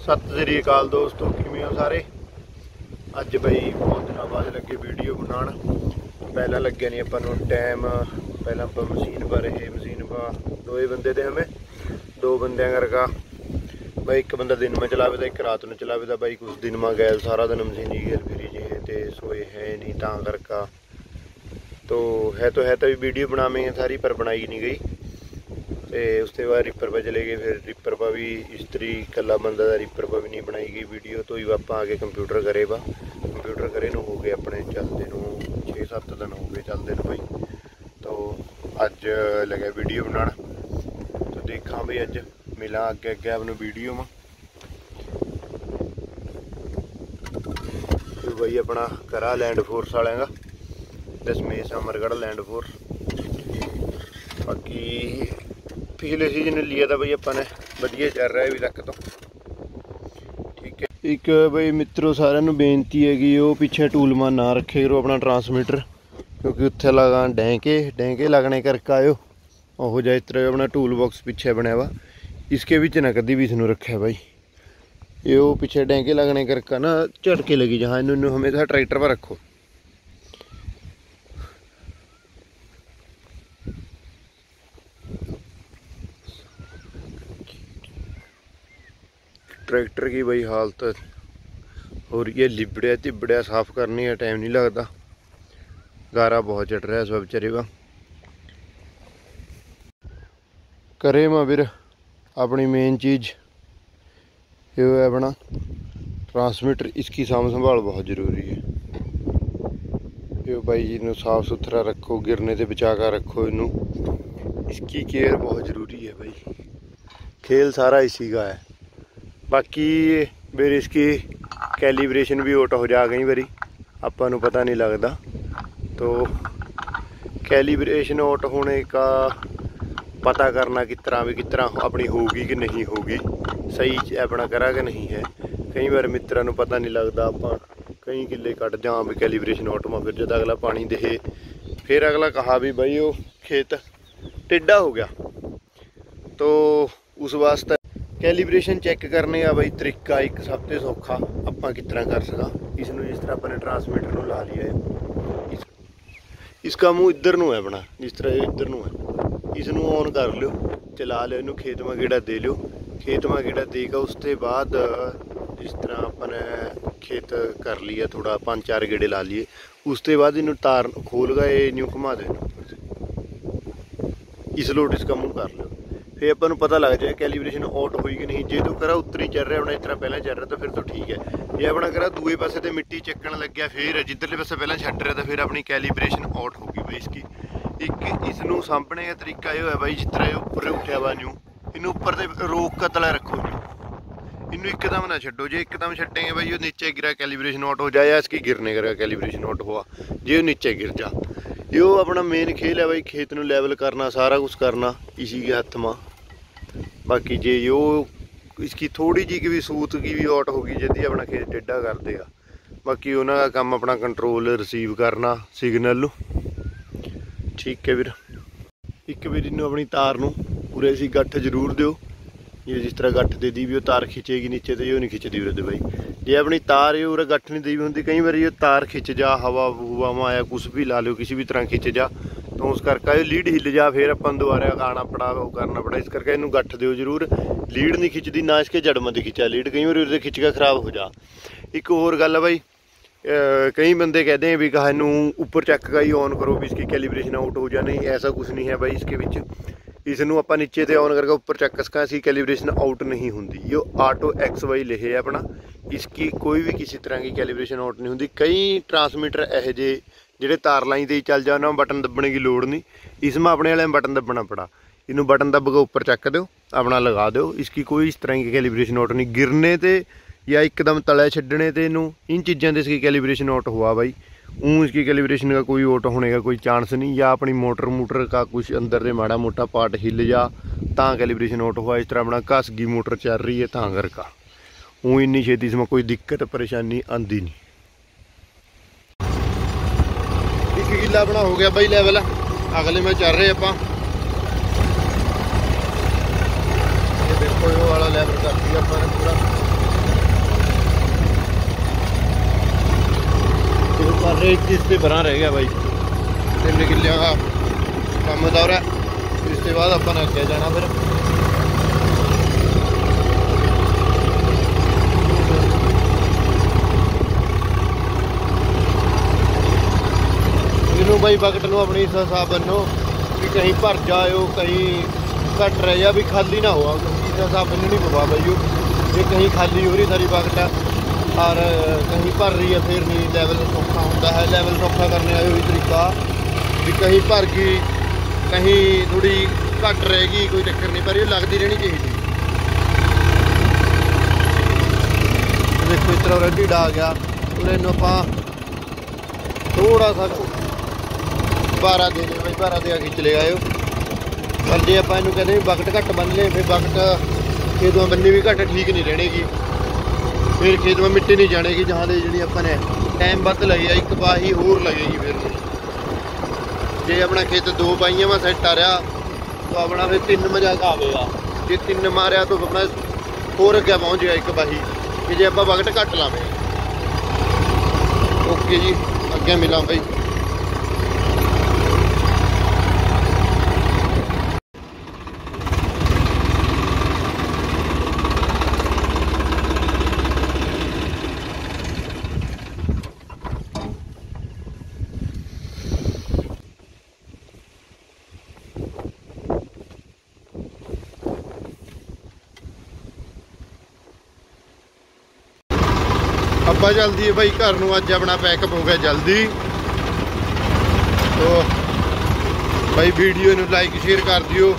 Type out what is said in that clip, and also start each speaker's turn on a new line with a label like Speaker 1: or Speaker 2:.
Speaker 1: ਸਤਿ ਸ੍ਰੀ ਅਕਾਲ ਦੋਸਤੋ ਕਿਵੇਂ ਹੋ ਸਾਰੇ ਅੱਜ ਬਈ ਬਹੁਤ ਦਿਨਾਂ ਬਾਅਦ ਲੱਗੇ ਵੀਡੀਓ ਬਣਾਉਣ ਪਹਿਲਾਂ ਲੱਗਿਆ ਨਹੀਂ ਆਪਾਂ ਨੂੰ ਟਾਈਮ ਪਹਿਲਾਂ ਆਪਾਂ ਮਸ਼ੀਨ ਪਰ ਇਹ ਮਸ਼ੀਨ ਪਾ ਦੋਏ ਬੰਦੇ ਤੇ ਹਮੇ ਦੋ ਬੰਦਿਆਂ ਕਰਕਾ ਬਈ ਇੱਕ ਬੰਦਾ ਦਿਨ ਮੈਂ ਚਲਾਵੇ ਤਾਂ ਇੱਕ ਰਾਤ ਨੂੰ ਚਲਾਵੇ ਤਾਂ ਬਾਈ ਕੁਝ ਦਿਨ ਮਾ ਗਏ ਸਾਰਾ ਦਿਨ ਮਸ਼ੀਨ ਹੀ ਗੇਰ ਫਿਰੀ ਜੇ ਤੇ ਸੋਏ ਹੈ ਨਹੀਂ ਤਾਂ ਕਰਕਾ तो है तो है तो वीडियो बनावेंगे सारी पर बनाई नहीं गई ਤੇ ਉਸ ਤੋਂ ਬਾਅਦ ਰਿਪਰ ਪਾ ਚਲੇ ਗਏ, ਫਿਰ ਰਿਪਰ ਪਾ ਵੀ ਇਸਤਰੀ ਕੱਲਾ ਬੰਦਾ ਦਾ ਰਿਪਰ ਪਾ ਵੀ ਨਹੀਂ ਬਣਾਈ ਗਈ ਵੀਡੀਓ ਤੋਂ ਹੀ ਆਪਾਂ ਆ ਕੇ ਕੰਪਿਊਟਰ ਕਰੇ ਵਾ ਕੰਪਿਊਟਰ ਕਰੇ ਨੂੰ ਹੋ ਗਏ ਆਪਣੇ ਚੱਲਦੇ ਨੂੰ 6-7 ਦਿਨ ਹੋ ਗਏ ਚੱਲਦੇ ਨੂੰ ਭਾਈ ਤੋ ਅੱਜ ਲੱਗਿਆ ਵੀਡੀਓ ਬਣਾਉਣ। ਤੋ ਦੇਖਾਂ ਵੀ ਅੱਜ ਮਿਲਾਂ ਅੱਗੇ ਅੱਗੇ ਆਪ ਨੂੰ ਵੀਡੀਓ ਮਾ ਤੇ ਭਾਈ ਆਪਣਾ ਕਰਾ ਲੈਂਡ ਫੋਰਸ ਵਾਲਿਆਂ ਦਾ ਦਸਮੇਸ਼ ਅਮਰਗੜ੍ਹ ਲੈਂਡ ਫੋਰਸ ਬਾਕੀ ਪਿਛਲੇ ਸੀਜ਼ਨ ਲਿਆ ਤਾਂ ਬਈ ਆਪਾਂ ਨੇ ਵਧੀਆ ਚੱਲ ਰਿਹਾ ਵੀ ਤੱਕ ਤੋਂ। ਠੀਕ ਹੈ। ਇੱਕ ਬਈ ਮਿੱਤਰੋ ਸਾਰਿਆਂ ਨੂੰ ਬੇਨਤੀ ਹੈਗੀ, ਉਹ ਪਿੱਛੇ ਟੂਲਮਾਨ ਨਾ ਰੱਖੇ ਕਰੋ ਆਪਣਾ ਟਰਾਂਸਮੀਟਰ ਕਿਉਂਕਿ ਉੱਥੇ ਲਗਾ ਡੈਂਕੇ ਡੈਂਕੇ ਲੱਗਣੇ ਕਰਕੇ ਆਇਓ। ਉਹ ਜਿਹਾ ਇਸ ਤਰ੍ਹਾਂ ਆਪਣਾ ਟੂਲ ਬਾਕਸ ਪਿੱਛੇ ਬਣਿਆ ਵਾ। ਇਸਕੇ ਵਿੱਚ ਨਾ ਕਦੀ ਵੀ ਇਸ ਨੂੰ ਰੱਖਿਆ ਬਾਈ। ਇਹ ਉਹ ਪਿੱਛੇ ਡੈਂਕੇ ਲੱਗਣੇ ਕਰਕੇ ਨਾ ਝਟਕੇ ਲੱਗੀ, ਜਹਾਂ ਇਹਨੂੰ ਇਹਨੂੰ ਹਮੇਸ਼ਾ ਟਰੈਕਟਰ 'ਪਰ ਰੱਖੋ। ट्रैक्टर की भाई हालत हो रही है लिबड़िया तिबड़िया साफ करने का टाइम नहीं लगता गारा बहुत चढ़ रहा है सब बेचारे का करे मैं फिर अपनी मेन चीज़ ये है अपना ट्रांसमीटर इसकी साम संभाल बहुत ज़रूरी है ये भाई जी ਨੂੰ ਸਾਫ ਸੁਥਰਾ ਰੱਖੋ ਗਿਰਨੇ ਤੇ ਬਚਾ ਕੇ ਰੱਖੋ ਇਹਨੂੰ इसकी केयर बहुत ज़रूरी है भाई खेल सारा इसी का है ਬਾਕੀ ਬੇਰਿਸ ਕੀ ਕੈਲੀਬ੍ਰੇਸ਼ਨ ਵੀ ਆਊਟ ਹੋ ਜਾ ਗਈ ਵਾਰੀ। ਆਪਾਂ ਨੂੰ ਪਤਾ ਨਹੀਂ ਲੱਗਦਾ। ਤੋ कैलिब्रेशन आउट होने का पता करना किस तरह भी किस तरह अपनी होगी कि नहीं होगी सही ਆਪਣਾ करा ਕਿ ਨਹੀਂ ਹੈ। ਕਈ ਵਾਰ ਮਿੱਤਰਾਂ ਨੂੰ ਪਤਾ ਨਹੀਂ ਲੱਗਦਾ ਆਪਾਂ ਕਈ ਕਿੱਲੇ ਕੱਟ ਜਾਂ ਵੀ ਕੈਲੀਬ੍ਰੇਸ਼ਨ ਆਟੋਮਾ ਫਿਰ ਜਦ ਅਗਲਾ ਪਾਣੀ ਦੇ ਫਿਰ ਅਗਲਾ ਕਹਾ ਵੀ ਬਾਈ ਉਹ ਖੇਤ ਟਿੱਡਾ ਹੋ ਗਿਆ। ਤੋ ਉਸ ਵਾਸਤੇ ਕੈਲੀਬ੍ਰੇਸ਼ਨ ਚੈੱਕ ਕਰਨੇ ਆ ਬਈ ਤਰੀਕਾ ਇੱਕ ਸਭ ਤੋਂ ਸੌਖਾ ਆਪਾਂ ਕਿਸ ਤਰ੍ਹਾਂ ਕਰ ਸਕਾਂ ਇਸ ਨੂੰ ਜਿਸ ਤਰ੍ਹਾਂ ਆਪਾਂ ਨੇ ਟਰਾਂਸਮੀਟਰ ਨੂੰ ਲਾ ਲਿਆ ਹੈ। ਇਸ ਇਸਕਾ ਮੂੰਹ ਇੱਧਰ ਨੂੰ ਹੈ ਆਪਣਾ, ਜਿਸ ਤਰ੍ਹਾਂ ਇਹ ਇੱਧਰ ਨੂੰ ਹੈ। ਇਸ ਨੂੰ ਔਨ ਕਰ ਲਿਓ, ਚਲਾ ਲਿਓ, ਇਹਨੂੰ ਖੇਤ ਗੇੜਾ ਦੇ ਲਿਓ। ਖੇਤ ਗੇੜਾ ਦੇ ਕੇ ਉਸ ਤੋਂ ਬਾਅਦ, ਜਿਸ ਤਰ੍ਹਾਂ ਆਪਾਂ ਨੇ ਖੇਤ ਕਰ ਲਿਆ ਥੋੜਾ ਪੰਜ ਚਾਰ ਗੇੜੇ ਲਾ ਲਈਏ। ਉਸ ਤੋਂ ਬਾਅਦ ਇਹਨੂੰ ਤਾਰ ਖੋਲ ਗਏ ਨਿਊ ਘੁਮਾ ਦੇ ਇਸ ਲੋਟ ਇਸ ਕੰਮ ਨੂੰ ਕਰ ਲਿਓ। ਫੇ ਆਪਾਂ ਨੂੰ ਪਤਾ ਲੱਗ ਜਾਏ ਕੈਲੀਬ੍ਰੇਸ਼ਨ ਆਊਟ ਹੋਈ ਕਿ ਨਹੀਂ। ਜੇ ਤੂੰ ਕਰਾ ਉੱਤਰੀ ਚੱਲ ਰਿਹਾ, ਹੁਣ ਇਸ ਤਰ੍ਹਾਂ ਪਹਿਲਾਂ ਚੱਲ ਰਿਹਾ, ਤਾਂ ਫਿਰ ਤਾਂ ਠੀਕ ਹੈ। ਜੇ ਆਪਣਾ ਕਰਾ ਦੂਏ ਪਾਸੇ ਤੇ ਮਿੱਟੀ ਚੱਕਣ ਲੱਗਿਆ ਫੇਰ, ਜਿੱਧਰਲੇ ਪਾਸੇ ਪਹਿਲਾਂ ਛੱਡ ਰਿਹਾ, ਤਾਂ ਫਿਰ ਆਪਣੀ ਕੈਲੀਬ੍ਰੇਸ਼ਨ ਆਊਟ ਹੋ ਗਈ ਬਈ ਇਸਕੀ ਇੱਕ ਇਸ ਨੂੰ ਸਾਂਭਣੇ ਦਾ ਤਰੀਕਾ ਇਹ ਹੈ ਬਾਈ, ਜਿਸ ਤਰ੍ਹਾਂ ਇਹ ਉੱਪਰ ਉੱਠਿਆ ਵਾ ਨੂੰ ਇਹਨੂੰ ਉੱਪਰ ਤੇ ਰੋਕ ਕਤਲਾ ਰੱਖੋ ਜੀ। ਇਹਨੂੰ ਇੱਕਦਮ ਨਾ ਛੱਡੋ। ਜੇ ਇੱਕਦਮ ਛੱਡੇਗੇ ਬਾਈ, ਉਹ ਨੀਚੇ ਗਿਰਾ ਕੈਲੀਬ੍ਰੇਸ਼ਨ ਆਊਟ ਹੋ ਜਾਇਆ ਇਸਕੀ ਗਿਰਨੇ ਕਰਾ ਕੈਲੀਬ੍ਰੇਸ਼ਨ ਆਊਟ ਹੋਆ। ਜੇ ਉਹ ਨੀਚੇ ਗਿਰ ਜਾ। ਇਹ ਆਪਣਾ ਮੇਨ ਖੇਲ ਹੈ ਬਾਈ, ਖੇਤ ਨੂੰ ਲੈਵਲ ਕਰਨਾ, ਸਾਰਾ ਕੁਝ ਕਰਨਾ, ਇਸੀ ਕੇ ਹੱਥ ਮਾ। ਬਾਕੀ ਜੇ ਉਹ ਇਸकी ਥੋੜੀ ਜੀ ਕੀ ਵੀ ਸੂਤ ਕੀ ਵੀ ਆਊਟ ਹੋ ਗਈ ਜਦੀ ਆਪਣਾ ਖੇਤ ਟੇਡਾ ਕਰ ਦੇਗਾ ਬਾਕੀ ਉਹਨਾਂ ਦਾ ਕੰਮ ਆਪਣਾ ਕੰਟਰੋਲ ਰਿਸੀਵ ਕਰਨਾ ਸਿਗਨਲ ਨੂੰ। ਠੀਕ ਹੈ ਵੀਰ। ਇੱਕ ਵੀਰ ਨੂੰ ਆਪਣੀ ਤਾਰ ਨੂੰ ਪੂਰੇ ਅਸੀਂ ਗੱਠ ਜ਼ਰੂਰ ਦਿਓ। ਜੇ ਜਿਸ ਤਰ੍ਹਾਂ ਗੱਠ ਦੇ ਦੀ ਵੀ ਉਹ ਤਾਰ ਖਿੱਚੇਗੀ ਨੀਚੇ ਤੇ ਉਹ ਨਹੀਂ ਖਿੱਚਦੀ ਵੀਰੇ ਦੇ ਬਾਈ। ਜੇ ਆਪਣੀ ਤਾਰ ਇਹ ਉਰੇ ਗੱਠ ਨਹੀਂ ਦੀ ਵੀ ਹੁੰਦੀ, ਕਈ ਵਾਰੀ ਇਹ ਤਾਰ ਖਿੱਚ ਜਾ, ਹਵਾ ਹਵਾਵਾਂ ਮਾ ਆਇਆ ਕੁਝ ਵੀ ਲਾ ਲਿਓ, ਕਿਸੇ ਵੀ ਤਰ੍ਹਾਂ ਖਿੱਚ ਜਾ। ਤਾਂ ਉਸ ਕਰਕੇ ਇਹ ਲੀਡ ਹਿੱਲ ਜਾ, ਫਿਰ ਆਪਾਂ ਦੁਬਾਰਾ ਗਾਣਾ ਪੜਾ, ਉਹ ਕਰਨਾ ਪੜਾ, ਇਸ ਕਰਕੇ ਇਹਨੂੰ ਗੱਠ ਦਿਓ ਜ਼ਰੂਰ। ਲੀਡ ਨਹੀਂ ਖਿੱਚਦੀ, ਨਾ ਇਸਕੇ ਜੜ ਮਤ ਖਿੱਚਾ ਲੀਡ ਕਈ ਵਾਰੀ ਉਹਦੇ ਖਿੱਚ ਕੇ ਖਰਾਬ ਹੋ ਜਾ। ਇੱਕ ਹੋਰ ਗੱਲ ਆ ਬਾਈ ਕਈ ਬੰਦੇ ਕਹਿੰਦੇ ਵੀ ਕਹਾ ਇਹਨੂੰ ਉੱਪਰ ਚੱਕ ਕੇ ਹੀ ਔਨ ਕਰੋ ਵੀ ਇਸकी ਕੈਲੀਬ੍ਰੇਸ਼ਨ ਆਊਟ ਹੋ ਜਾ ਨਹੀਂ, ਐਸਾ ਕੁਝ ਨਹੀਂ ਹੈ ਬਾਈ ਇਸਕੇ ਵਿੱਚ। ਇਸ ਨੂੰ ਆਪਾਂ ਨੀਚੇ ਤੇ ਔਨ ਕਰਕੇ ਉੱਪਰ ਚੱਕ ਸਕਾਂ ਸੀ ਕੈਲੀਬ੍ਰੇਸ਼ਨ ਆਊਟ ਨਹੀਂ ਹੁੰਦੀ। ਇਹ ਆਟੋ ਐਕਸ ਵਾਈ ਲਿਖੇ ਆਪਣਾ। इसकी कोई भी किसी तरह की कैलिब्रेशन आउट नहीं होती कई ट्रांसमीटर ਇਹੋ ਜਿਹੇ ਜਿਹੜੇ ਤਾਰ ਲਾਈਨ ਤੇ ਹੀ ਚੱਲ ਜਾ ਉਹਨਾਂ ਬਟਨ ਦੱਬਣ ਦੀ ਲੋੜ ਨਹੀਂ ਇਸ ਮਾ ਆਪਣੇ ਵਾਲੇ ਬਟਨ ਦੱਬਣਾ ਪੜਾ ਇਹਨੂੰ ਬਟਨ ਦੱਬ ਕੇ ਉੱਪਰ ਚੱਕ ਦਿਓ ਆਪਣਾ ਲਗਾ ਦਿਓ ਇਸकी कोई इस तरह की कैलिब्रेशन आउट नहीं गिरने ਤੇ या एकदम तले छड़ने तो इनू इन चीज़ों से इसकी कैलिब्रेशन आउट हुआ भाई ऊँ इसकी कैलिब्रेशन का कोई आउट होने का कोई चांस नहीं या अपनी मोटर मोटर का कुछ अंदर से माड़ा मोटा पार्ट हिल जा कैलिब्रेशन आउट हुआ इस तरह अपना घस गई मोटर चल रही है तां करका ਉਹ ਇੰਨੀ ਛੇਤੀ ਸਮਾਂ ਕੋਈ ਦਿੱਕਤ, ਪਰੇਸ਼ਾਨੀ ਆਂਦੀ ਨਹੀਂ। ਇੱਕ ਕਿੱਲਾ ਬਣਾ ਹੋ ਗਿਆ ਬਾਈ ਲੈਵਲ ਅਗਲੇ ਮੈਂ ਚੱਲ ਰਹੇ ਆਪਾਂ। ਇਹ ਦੇਖੋ ਇਹ ਵਾਲਾ ਲੈਵਲ ਕਰਤੀ ਆਪਾਂ ਨੇ ਪੂਰਾ। ਇਹ ਪਰ ਰੇਟ ਇਸ ਤੇ ਬਰਾਂ ਰਹਿ ਗਿਆ ਬਾਈ। ਤਿੰਨ ਕਿੱਲਿਆਂ ਦਾ ਕੰਮ ਦੌਰਾ ਇਸ ਤੋਂ ਬਾਅਦ ਆਪਾਂ ਨੇ ਅੱਗੇ ਜਾਣਾ ਫਿਰ। ਇਹਨੂੰ ਬਕਟ ਨੂੰ, ਆਪਣੀ ਇਸ ਹਿਸਾਬ ਵੀ ਕਹੀਂ ਭਰ ਜਾਇਓ ਕਹੀਂ ਘਟ ਰਹਿ ਜਾ, ਵੀ ਖਾਲੀ ਨਾ ਹੋਆ ਇਸ ਹਿਸਾਬ ਮੈਨੂੰ ਨਹੀਂ ਪਵਾ ਬਾਈ ਜੇ ਕਹੀਂ ਖਾਲੀ ਹੋ ਰਹੀ ਸਾਰੀ ਬਕਟ ਔਰ ਕहीं ਭਰ ਰਹੀ ਹੈ ਫਿਰ ਨਹੀਂ ਲੈਵਲ ਸੌਖਾ ਹੁੰਦਾ ਹੈ। ਲੈਵਲ ਸੌਖਾ ਕਰਨੇ ਦਾ ਉਹੀ ਤਰੀਕਾ। ਵੀ ਕਹੀਂ ਭਰ ਗਈ, ਕਹੀਂ ਥੋੜੀ ਘੱਟ ਰਹੇਗੀ ਕੋਈ ਚੱਕਰ ਨਹੀਂ, ਪਰ ਇਹ ਲੱਗਦੀ ਰਹਿਣੀ ਚਾਹੀਦੀ। ਦੇਖੋ, ਇਸ ਤਰ੍ਹਾਂ ਰੈਡੀ ਡਾ ਗਿਆ। ਉਹਨੇ ਨੂੰ ਆਪਾਂ ਥੋੜਾ ਸਾ 12 ਦੇ ਦੇ ਬਈ 12 ਦੇ ਆ ਖਿੱਚ ਲੈ ਆਇਓ। ਪਰ ਜੇ ਆਪਾਂ ਇਹਨੂੰ ਕਹਿੰਦੇ ਵੀ ਬਕਟ ਘੱਟ ਬੰਨ ਲਏ, ਫਿਰ ਬਕਟ ਖੇਤੋਂ ਬੰਨੀ ਵੀ ਘੱਟ ਠੀਕ ਨਹੀਂ ਰਹਿਣੇਗੀ। ਫਿਰ ਖੇਤ ਮਿੱਟੀ ਨਹੀਂ ਜਾਣੇਗੀ, ਜਹਾਂ ਦੇ ਜਿਹੜੀ ਆਪਾਂ ਨੇ ਟਾਈਮ ਵੱਧ ਲੱਗਿਆ ਇੱਕ ਬਾਹੀ ਹੋਰ ਲੱਗੇਗੀ ਫਿਰ। ਜੇ ਆਪਣਾ ਖੇਤ ਦੋ ਪਾਈਆਂ ਵਾ, ਸੈੱਟ ਆ ਰਿਹਾ, ਤਾਂ ਆਪਣਾ ਫਿਰ ਤਿੰਨ ਮਜ਼ਾਕ ਆਵੇਗਾ ਜੇ ਤਿੰਨ ਮਾਰਿਆ ਤਾਂ ਆਪਣਾ ਹੋਰ ਅੱਗੇ ਪਹੁੰਚ ਗਿਆ ਇੱਕ ਬਾਹੀ ਕਿ ਜੇ ਆਪਾਂ ਬਕਟ ਘੱਟ ਲਾਵੇਂ। ਓਕੇ ਜੀ, ਅੱਗੇ ਮਿਲਾਂ ਬਈ। ਆਪਾਂ ਜਲਦੀ ਹੈ ਬਾਈ, ਘਰ ਨੂੰ ਅੱਜ ਆਪਣਾ ਪੈਕਅਪ ਹੋ ਗਿਆ ਜਲਦੀ। ਤੋ ਬਾਈ ਵੀਡੀਓ ਨੂੰ ਲਾਈਕ ਸ਼ੇਅਰ ਕਰ ਦਿਓ।